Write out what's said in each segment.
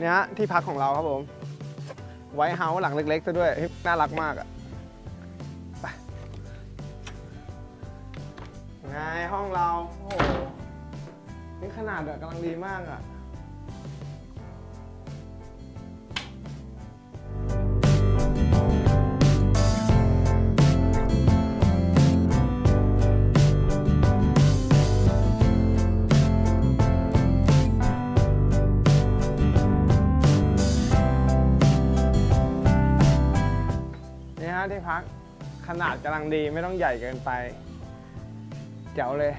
เนี่ยฮะที่พักของเราครับผม ไวท์เฮาส์หลังเล็กๆซะด้วย น่ารักมากอะไปไงห้องเรา โอ้โห นี่ขนาดแบบกำลังดีมากอะ พัก ขนาดกำลังดีไม่ต้องใหญ่เกินไป เจ๋วเลย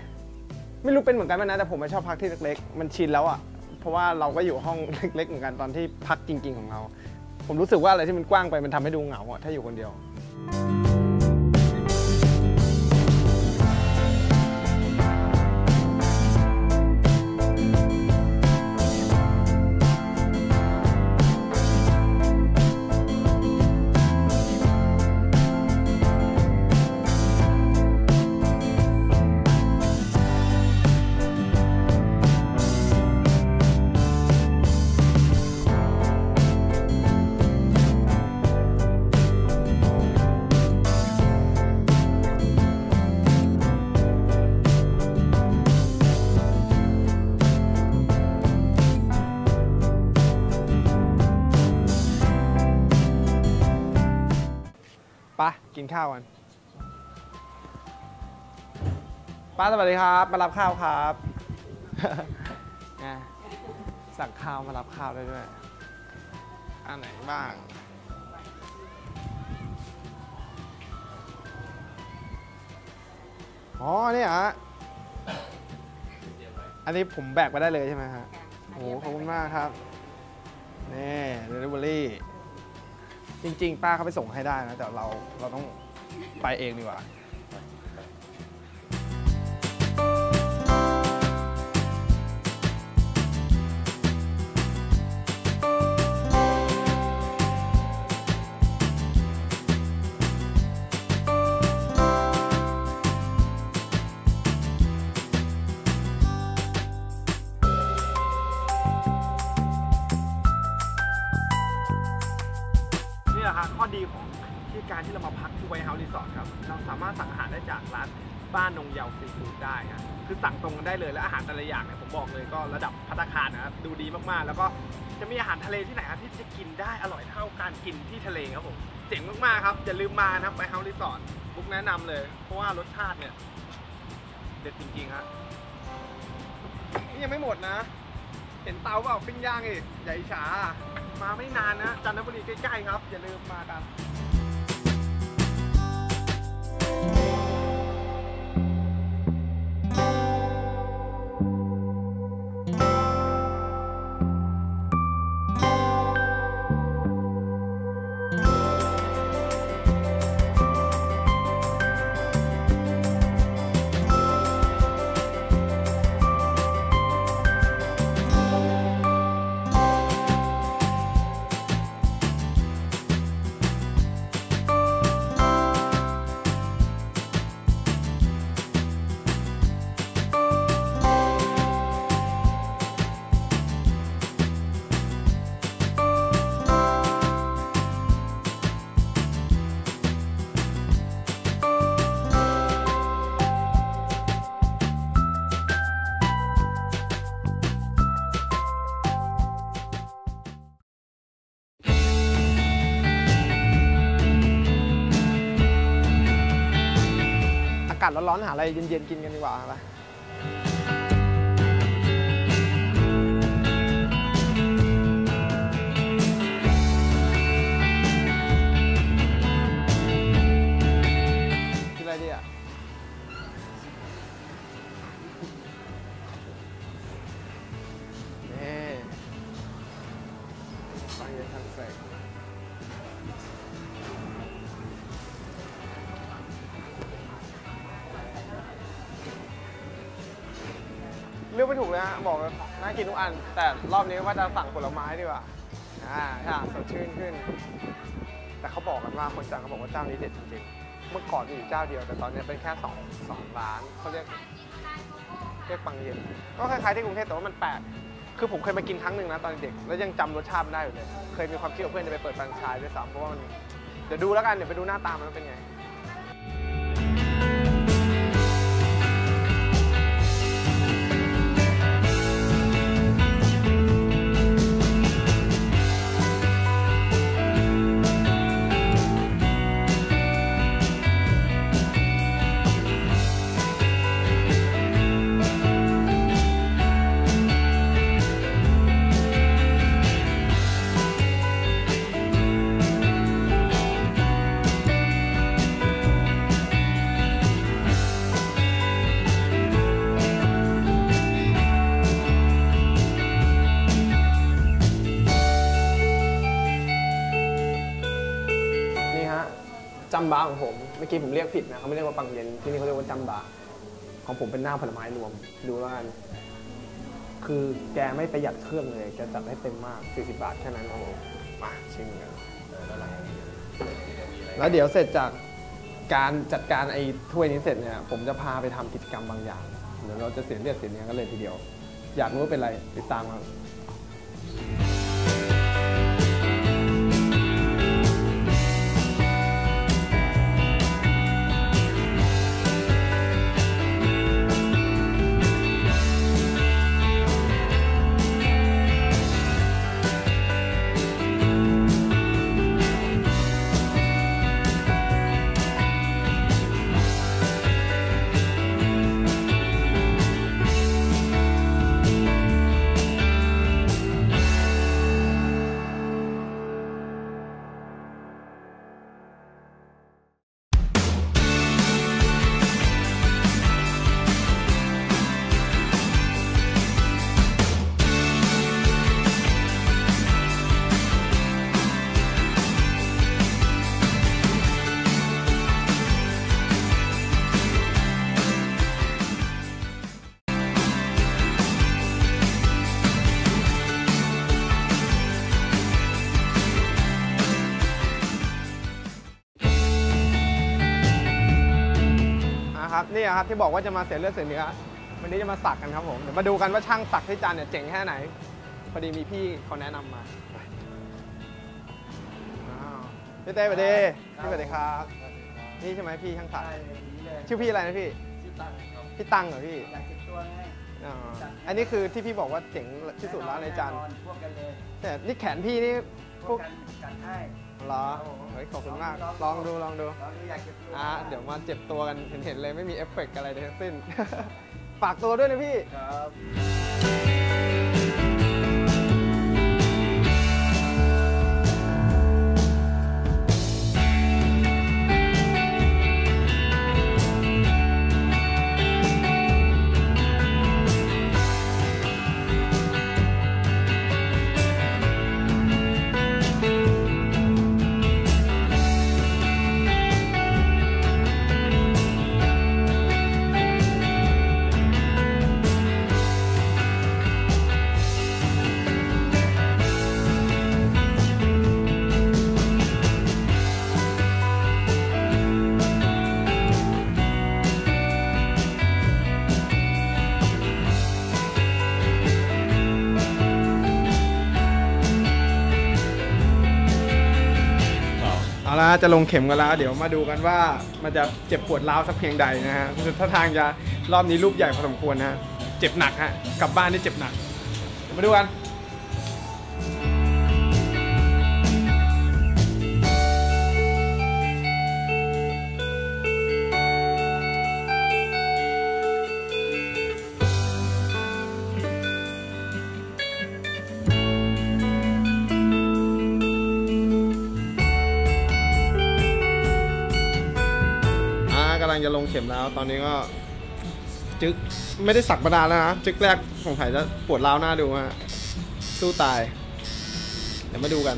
ไม่รู้เป็นเหมือนกันไหมนะแต่ผมไม่ชอบพักที่เล็กๆ มันชินแล้วอะ่ะ เพราะว่าเราก็อยู่ห้องเล็กๆ เหมือนกันตอนที่พักจริง ๆ ของเรา ผมรู้สึกว่าอะไรที่มันกว้างไปมันทำให้ดูเหงาอะถ้าอยู่คนเดียว กินข้าวกันป้าสวัสดีครับ มารับข้าวครับไงสั่งข้าวมารับข้าวได้ด้วยอันไหนบ้างอ๋อเนี่ยฮะอันนี้ผมแบกไปได้เลยใช่ไหมฮะโอ้โหขอบคุณมากครับ จริง ๆ ป้าเขาไปส่งให้ได้นะ แต่เราเราต้องไปเองดีกว่า บอกเลยก็ระดับพัตตาคารนะครับดูดีมากๆ แล้วก็จะมีอาหารทะเลที่ไหนครับที่จะกินได้อร่อยเท่าการกินที่ทะเลครับผมเจ๋งมากๆครับอย่าลืมมานะครับ White House Resort บุ๊กแนะนำเลย เพราะว่ารสชาติเนี่ยเด็ดจริงๆครับนี่ยังไม่หมดนะ เห็นเตาเปล่าปิ้งย่างอีกใหญ่ฉามาไม่นานนะจันทบุรีใกล้ๆครับ อย่าลืมมากันากาศร้อนๆหาอะไรเย็นๆกินกันดีกว่าป รอบนี้ว่าจะสั่งผลไม้ดีกว่าอ่าถ้าสดชื่นขึ้น แต่เขาบอกกันว่าคนจังเขาบอกว่าเจ้านี้เด็ดจริงๆ เมื่อก่อนมีอยู่เจ้าเดียวแต่ตอนนี้เป็นแค่สองสองร้านเขาเรียกเรียกปังเย็นก็คล้ายๆที่กรุงเทพแต่ว่ามันแปลกคือผมเคยมากินครั้งหนึ่งนะตอนเด็กแล้วยังจำรสชาติมันได้อยู่เลย เคยมีความคิดกับเพื่อนจะไปเปิดแฟรนไชส์ด้วยซ้ำเพราะว่ามันเดี๋ยวดูแล้วกันเดี๋ยวไปดูหน้าตามันเป็นไงำบาของผม เมื่อกี้ผมเรียกผิดนะเขาไม่เรียกว่าปังเย็นที่นี่เขาเรียกว่าจำบาของผมเป็นหน้าผลไม้รวมดูแล้วกันคือแกไม่ประหยัดเครื่องเลยแกจัดให้เต็มมาก 40 บาทแค่นั้นครับผมมาชิมกันแล้วเดี๋ยวเสร็จจากการจัดการไอ้ถ้วยนี้เสร็จเนี่ยผมจะพาไปทำกิจกรรมบางอย่างเดี๋ยวเราจะเสียเลือดเสียเนื้อกันเลยทีเดียว อยากรู้ว่าเป็นอะไรติดตามครับ นะครับนี่ครับที่บอกว่าจะมาเสียเลือดเสียเนื้อวันนี้จะมาสักกันครับผมเดี๋ยวมาดูกันว่าช่างสักที่จันทร์เนี่ยเจ๋งแค่ไหนพอดีมีพี่เขาแนะนำมาไปอ้าวพี่เต้สวัสดีพี่สวัสดีครับนี่ใช่ไหมพี่ช่างสักชื่อพี่อะไรนะพี่พี่ตังเหรอพี่อยากเก็บตัวไงอ๋ออันนี้คือที่พี่บอกว่าเจ๋งที่สุดแล้วในจันทร์แอพวกกันเลยแต่นี่แขนพี่นี่พพววกกกันกันให้ เหรอเฮ้ยขอบคุณมาก ลองดูลองดูอยากเก็บตัวอะเดี๋ยวมาเจ็บตัวกันเห็นเห็นเลยไม่มีเอฟเฟกต์อะไรทั้งสิ้น ฝากตัวด้วยนะพี่ ครับาจะลงเข็มกันแล้ว เดี๋ยวมาดูกันว่ามันจะเจ็บปวดร้าวสักเพียงใดนะฮะถ้าทางจะรอบนี้รูปใหญ่พอสมควรนะฮะเจ็บหนักฮะกลับบ้านได้เจ็บหนักมาดูกัน ข็มแล้ว ตอนนี้ก็จึกไม่ได้สักมานานแล้วนะ จึกแรกของไทยจะปวดร้าวหน้าดูฮะสู้ตาย เดี๋ยวมาดูกัน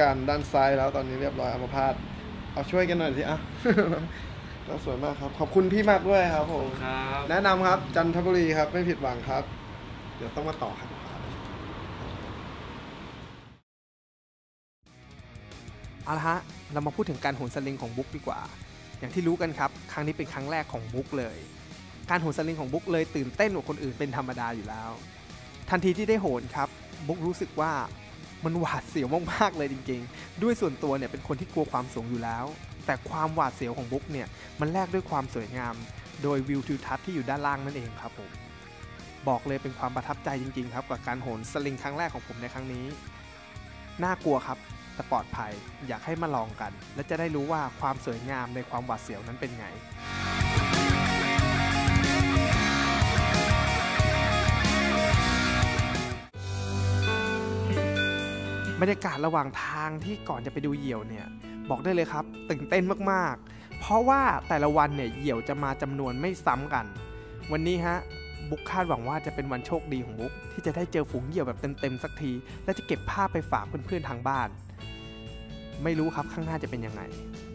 การด้านซ้ายแล้วตอนนี้เรียบร้อยอัมพาตเอาช่วยกันหน่อยสิอะเราสวยมากครับ ขอบคุณพี่มากด้วยครับผมครับแนะนำครับจันทบุรีครับไม่ผิดหวังครับ เดี๋ยวต้องมาต่อครับเอาละฮะเรามาพูดถึงการโหนสลิงของบุ๊กดีกว่า อย่างที่รู้กันครับ ครั้งนี้เป็นครั้งแรกของบุ๊กเลย การโหนสลิงของบุ๊กเลยตื่นเต้นกว่าคนอื่นเป็นธรรมดาอยู่แล้ว ทันทีที่ได้โหนครับ บุ๊กรู้สึกว่า มันหวาดเสียวมากๆเลยจริงๆ ด้วยส่วนตัวเนี่ยเป็นคนที่กลัวความสูงอยู่แล้ว แต่ความหวาดเสียวของบุ๊กเนี่ยมันแลกด้วยความสวยงาม โดยวิวทิวทัศน์ที่อยู่ด้านล่างนั่นเองครับผมบอกเลยเป็นความประทับใจจริงๆครับกับการโหนสลิงครั้งแรกของผมในครั้งนี้ น่ากลัวครับแต่ปลอดภัยอยากให้มาลองกัน และจะได้รู้ว่าความสวยงามในความหวาดเสียวนั้นเป็นไง บรรยากาศระหว่างทางที่ก่อนจะไปดูเหยี่ยวเนี่ยบอกได้เลยครับตื่นเต้นมากๆ เพราะว่าแต่ละวันเนี่ยเหยี่ยวจะมาจำนวนไม่ซ้ำกัน วันนี้ฮะบุ๊กคาดหวังว่าจะเป็นวันโชคดีของบุ๊กที่จะได้เจอฝูงเหยี่ยวแบบเต็มๆสักที และจะเก็บภาพไปฝากเพื่อนๆทางบ้าน ไม่รู้ครับข้างหน้าจะเป็นยังไง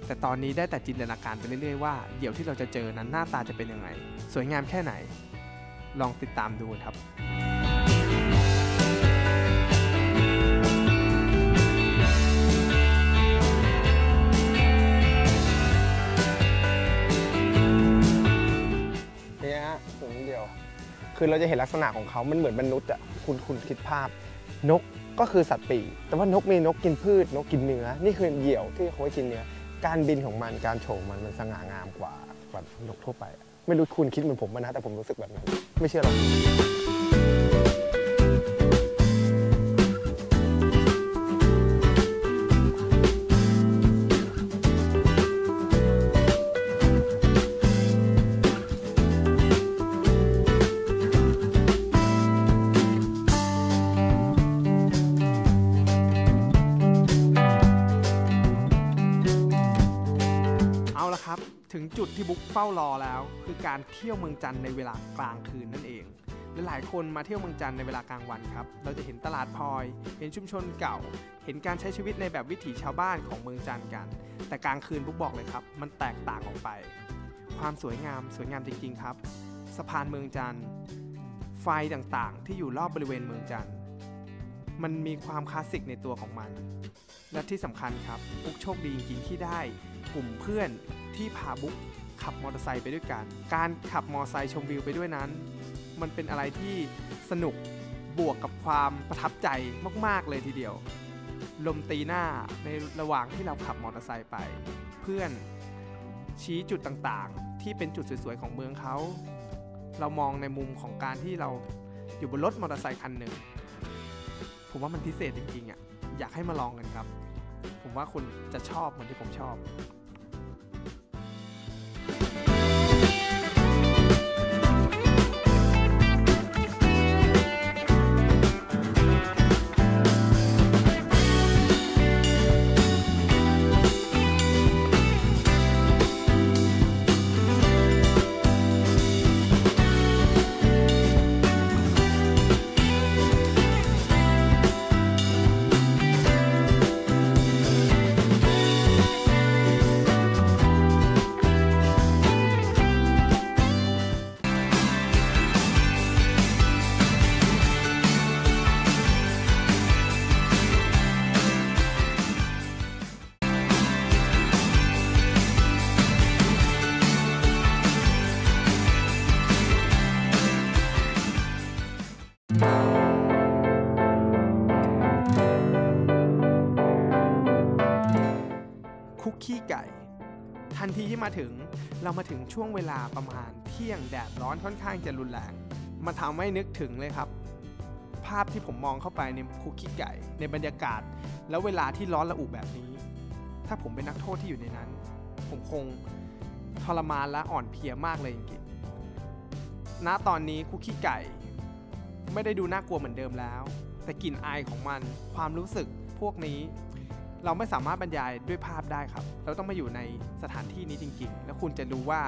แต่ตอนนี้ได้แต่จินตนาการไปเรื่อยๆว่าเหยี่ยวที่เราจะเจอนั้นหน้าตาจะเป็นยังไง สวยงามแค่ไหน ลองติดตามดูครับ คือเราจะเห็นลักษณะของเขา มันเหมือนมนุษย์อะคุณคุณคิดภาพ นกก็คือสัตว์ปีกแต่ว่านกมีนกกินพืช นกกินเนื้อ นี่คือเหยี่ยวที่เขาไว้กินเนื้อ การบินของมัน การโฉบมันมันสง่างามกว่ากว่านกทั่วไป ไม่รู้คุณคิดเหมือนผมปะนะ แต่ผมรู้สึกแบบนั้น ไม่เชื่อหรอก ถึงจุดที่บุ๊กเฝ้ารอแล้ว คือการเที่ยวเมืองจันทร์ในเวลากลางคืนนั่นเองและหลายคนมาเที่ยวเมืองจันทร์ในเวลากลางวันครับ เราจะเห็นตลาดพลอย เห็นชุมชนเก่า เห็นการใช้ชีวิตในแบบวิถีชาวบ้านของเมืองจันทร์กัน แต่กลางคืนบุ๊กบอกเลยครับ มันแตกต่างออกไป ความสวยงามสวยงามจริง ๆ ครับ สะพานเมืองจันทร์ไฟต่างๆ ที่อยู่รอบบริเวณเมืองจันทร์มันมีความคลาสสิกในตัวของมัน และที่สำคัญครับบุ๊กโชคดีจริงๆที่ได้กลุ่มเพื่อน ที่พาบุ๊กขับมอเตอร์ไซค์ไปด้วยกัน การขับมอเตอร์ไซค์ชมวิวไปด้วยนั้น มันเป็นอะไรที่สนุกบวกกับความประทับใจมาก ๆ เลยทีเดียว ลมตีหน้าในระหว่างที่เราขับมอเตอร์ไซค์ไป เพื่อนชี้จุดต่างๆ ที่เป็นจุดสวย ๆ ของเมืองเขา เรามองในมุมของการที่เราอยู่บนรถมอเตอร์ไซค์คันหนึ่ง ผมว่ามันพิเศษจริงๆอะ อยากให้มาลองกันครับ ผมว่าคุณจะชอบเหมือนที่ผมชอบ คุกกี้ไก่ ทันทีที่มาถึงเรามาถึงช่วงเวลาประมาณเที่ยงแดดร้อนค่อนข้างจะรุนแรงมาทำให้นึกถึงเลยครับ ภาพที่ผมมองเข้าไปในคุกกี้ไก่ ในบรรยากาศ แล้วเวลาที่ร้อนระอุแบบนี้ ถ้าผมเป็นนักโทษที่อยู่ในนั้น ผมคงทรมานและอ่อนเพลียมากเลยจริงๆณตอนนี้คุกกี้ไก่ ไม่ได้ดูน่ากลัวเหมือนเดิมแล้ว แต่กลิ่นอายของมันความรู้สึกพวกนี้ เราไม่สามารถบรรยายด้วยภาพได้ครับ เราต้องมาอยู่ในสถานที่นี้จริง ๆ แล้วคุณจะรู้ว่า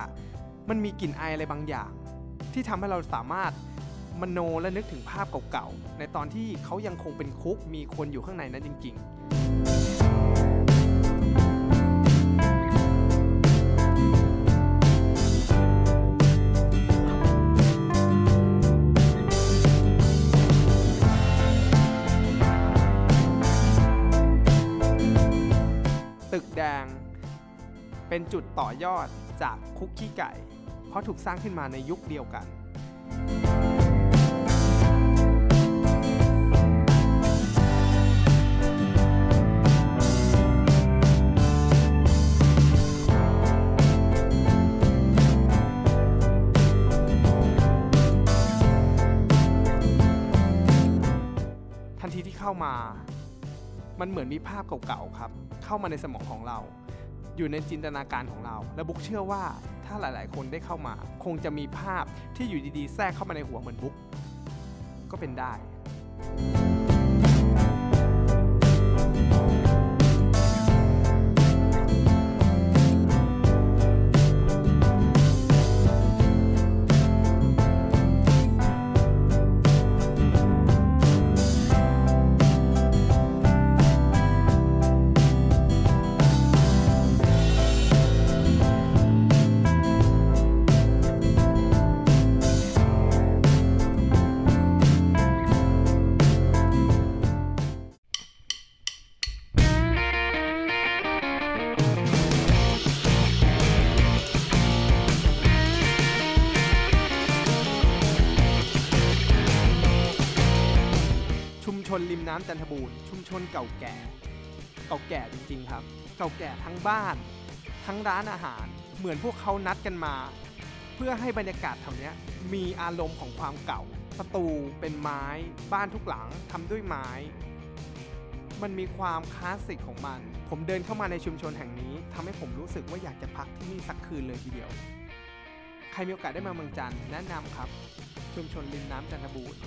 มันมีกลิ่นอายอะไรบางอย่าง ที่ทำให้เราสามารถมโนและนึกถึงภาพเก่าๆ ในตอนที่เขายังคงเป็นคุกมีคนอยู่ข้างในนั้นจริง ๆ ต่อยอดจากคุกขี้ไก่ เพราะถูกสร้างขึ้นมาในยุคเดียวกัน ทันทีที่เข้ามา มันเหมือนมีภาพเก่าๆครับ เข้ามาในสมองของเรา อยู่ในจินตนาการของเรา และบุ๊กเชื่อว่าถ้าหลาย ๆ คนได้เข้ามา คงจะมีภาพที่อยู่ดี ๆ แทรกเข้ามาในหัวเหมือนบุ๊กก็เป็นได้ ชนจันทบูรณ์ชุมชนเก่าแก่ เก่าแก่จริงๆครับ เก่าแก่ทั้งบ้าน ทั้งร้านอาหาร เหมือนพวกเขานัดกันมา เพื่อให้บรรยากาศแถวนี้มีอารมณ์ของความเก่า ประตูเป็นไม้ บ้านทุกหลังทำด้วยไม้ มันมีความคลาสสิกของมัน ผมเดินเข้ามาในชุมชนแห่งนี้ทำให้ผมรู้สึกว่าอยากจะพักที่นี่สักคืนเลยทีเดียว ใครมีโอกาสได้มาเมืองจันทร์แนะนำครับ ชุมชนริมน้ำจันทบูรณ์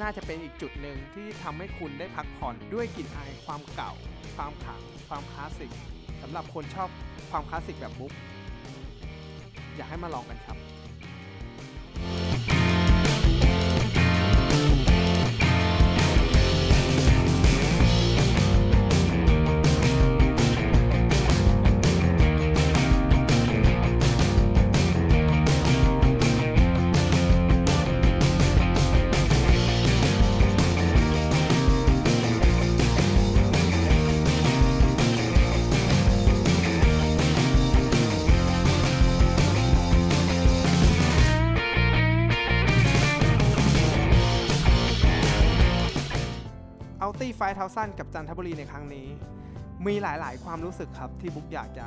น่าจะเป็นอีกจุดหนึ่งที่ทำให้คุณได้พักผ่อนด้วยกลิ่นอายความเก่า ความขลัง ความคลาสสิกสำหรับคนชอบความคลาสสิกแบบบุ๊กอยากให้มาลองกันครับ ไฟเท้าสั้นกับจันทบุรีในครั้งนี้ มีหลายๆ ความรู้สึกครับที่บุ๊กอยากจะ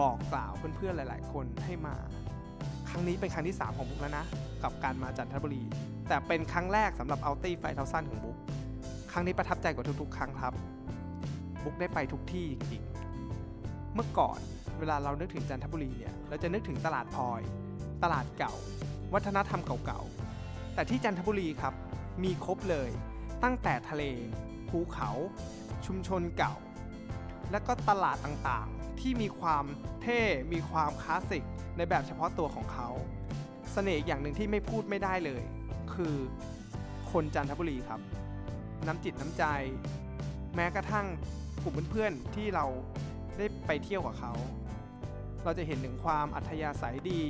บอกกล่าวเพื่อนๆหลาย ๆ คนให้มา ครั้งนี้เป็นครั้งที่ 3 ของบุ๊กแล้วนะ กับการมาจันทบุรี แต่เป็นครั้งแรกสำหรับเอาตี้ไฟเท้าสั้นของบุ๊กครั้งนี้ประทับใจกว่าทุกๆ ครั้งครับบุ๊กได้ไปทุกที่จริงๆ เมื่อก่อนเวลาเรานึกถึงจันทบุรีเนี่ยเราจะนึกถึงตลาดพลอย ตลาดเก่า วัฒนธรรมเก่าๆแต่ที่จันทบุรีครับมีครบเลย ตั้งแต่ทะเล ภูเขา ชุมชนเก่า และก็ตลาดต่างๆ ที่มีความเท่ มีความคลาสสิกในแบบเฉพาะตัวของเขาเสน่ห์อีกอย่างหนึ่งที่ไม่พูดไม่ได้เลย คือคนจันทบุรีครับ น้ำจิตน้ำใจ แม้กระทั่งกลุ่มเพื่อนๆที่เราได้ไปเที่ยวกับเขา เราจะเห็นถึงความอัธยาศัยดี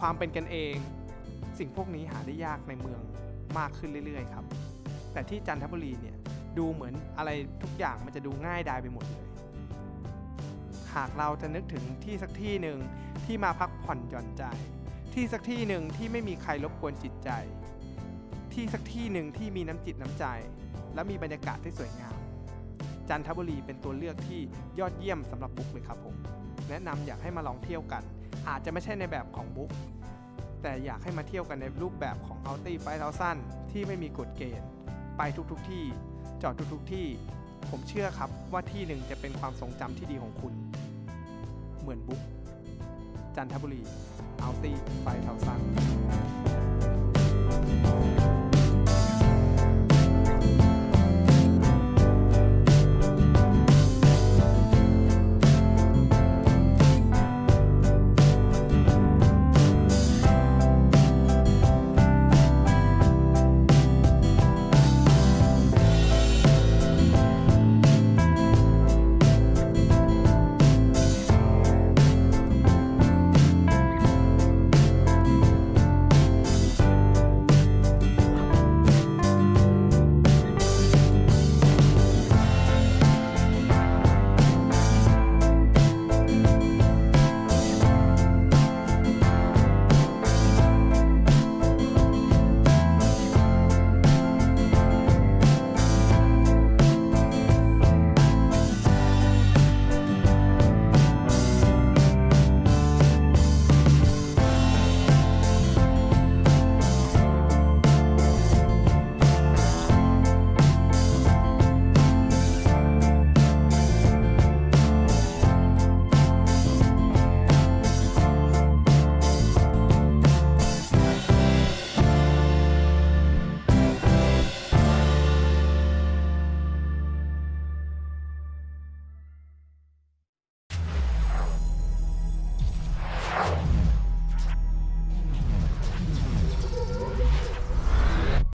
ความเป็นกันเอง สิ่งพวกนี้หาได้ยากในเมืองมากขึ้นเรื่อยๆครับ แต่ที่จันทบุรีเนี่ย ดูเหมือนอะไรทุกอย่างมันจะดูง่ายดายไปหมดเลย หากเราจะนึกถึงที่สักที่หนึ่งที่มาพักผ่อนหย่อนใจ ที่สักที่หนึ่งที่ไม่มีใครรบกวนจิตใจ ที่สักที่หนึ่งที่มีน้ำจิตน้ำใจ และมีบรรยากาศที่สวยงาม จันทบุรีเป็นตัวเลือกที่ยอดเยี่ยมสำหรับบุ๊กเลยครับผมแนะนำอยากให้มาลองเที่ยวกัน อาจจะไม่ใช่ในแบบของบุ๊กแต่อยากให้มาเที่ยวกันในรูปแบบของอัลตี้ไฟเท้าสั้นที่ไม่มีกฎเกณฑ์ ไปทุกๆทที่ จอดทุกทุกที่ ผมเชื่อครับว่าที่หนึ่งจะเป็นความทรงจำที่ดีของคุณ เหมือนบุ๊กจันทบุรี เอาตีไฟเทาซัง